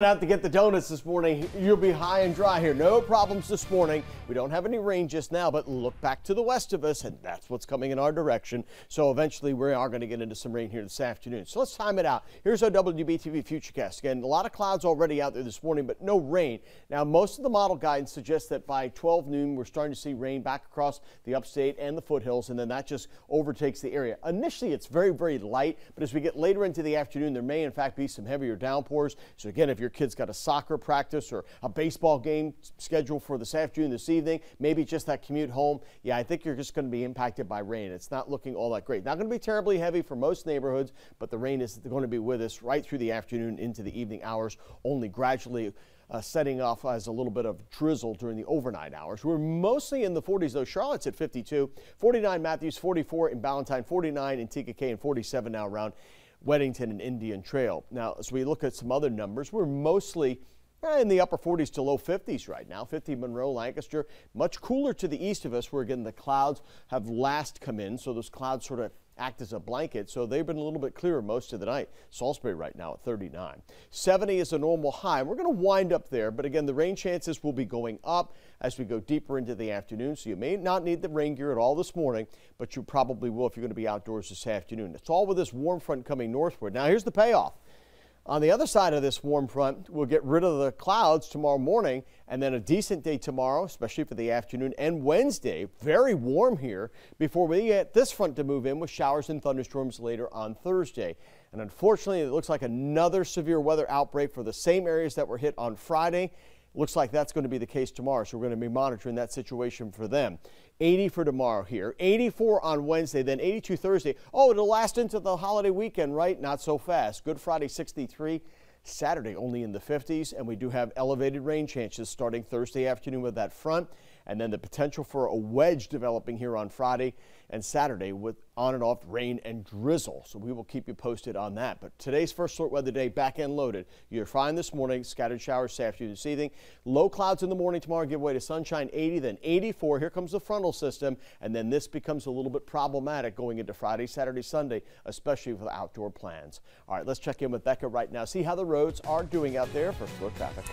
out to get the donuts this morning. You'll be high and dry here. No problems this morning. We don't have any rain just now, but look back to the west of us, and that's what's coming in our direction. So eventually we are going to get into some rain here this afternoon. So let's time it out. Here's our WBTV Futurecast. Again, a lot of clouds already out there this morning, but no rain. Now, most of the model guidance suggests that by 12 noon, we're starting to see rain back across the upstate and the foothills, and then that just overtakes the area. Initially, it's very, very light, but as we get later into the afternoon, there may in fact be some heavier downpours. So again, if you're your kid's got a soccer practice or a baseball game scheduled for this afternoon, this evening, maybe just that commute home, yeah, I think you're just going to be impacted by rain. It's not looking all that great. Not going to be terribly heavy for most neighborhoods, but the rain is going to be with us right through the afternoon into the evening hours, only gradually uh, setting off as a little bit of drizzle during the overnight hours. We're mostly in the 40s, though. Charlotte's at 52, 49 Matthews, 44 in Ballantyne, 49 in Tega Cay, and 47 now around Weddington and Indian Trail. Now, as we look at some other numbers, we're mostly eh, in the upper 40s to low 50s right now. 50 Monroe, Lancaster, much cooler to the east of us where again the clouds have last come in. So those clouds sort of act as a blanket, so they've been a little bit clearer most of the night. Salisbury right now at 39. 70 is a normal high. We're going to wind up there, but again, the rain chances will be going up as we go deeper into the afternoon, so you may not need the rain gear at all this morning, but you probably will if you're going to be outdoors this afternoon. It's all with this warm front coming northward. Now, here's the payoff. On the other side of this warm front, we'll get rid of the clouds tomorrow morning and then a decent day tomorrow, especially for the afternoon and Wednesday. Very warm here before we get this front to move in with showers and thunderstorms later on Thursday. And unfortunately, it looks like another severe weather outbreak for the same areas that were hit on Friday. Looks like that's going to be the case tomorrow, so we're going to be monitoring that situation for them. 80 for tomorrow here, 84 on Wednesday, then 82 Thursday. Oh, it'll last into the holiday weekend, right? Not so fast. Good Friday, 63. Saturday only in the 50s, and we do have elevated rain chances starting Thursday afternoon with that front, and then the potential for a wedge developing here on Friday and Saturday with on and off rain and drizzle. So we will keep you posted on that. But today's first alert weather day back end loaded. You're fine this morning, scattered showers this afternoon, this evening. Low clouds in the morning tomorrow give way to sunshine 80, then 84. Here comes the frontal system, and then this becomes a little bit problematic going into Friday, Saturday, Sunday, especially the outdoor plans. All right, let's check in with Becca right now, see how the roads are doing out there for slow traffic.